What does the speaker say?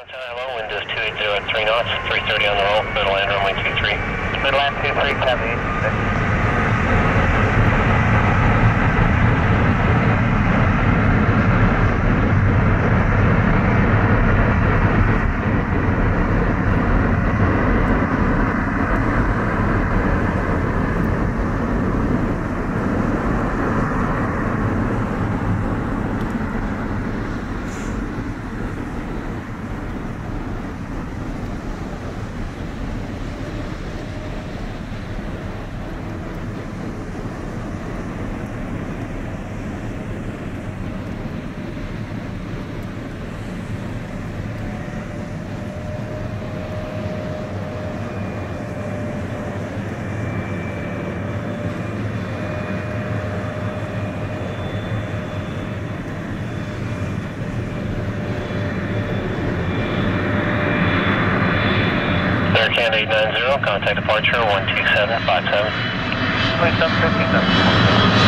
Is 280 at 3 knots, 330 on the roll, middle land runway 23. Midland 23, copy. Air 890, contact departure 12757. 27, 15,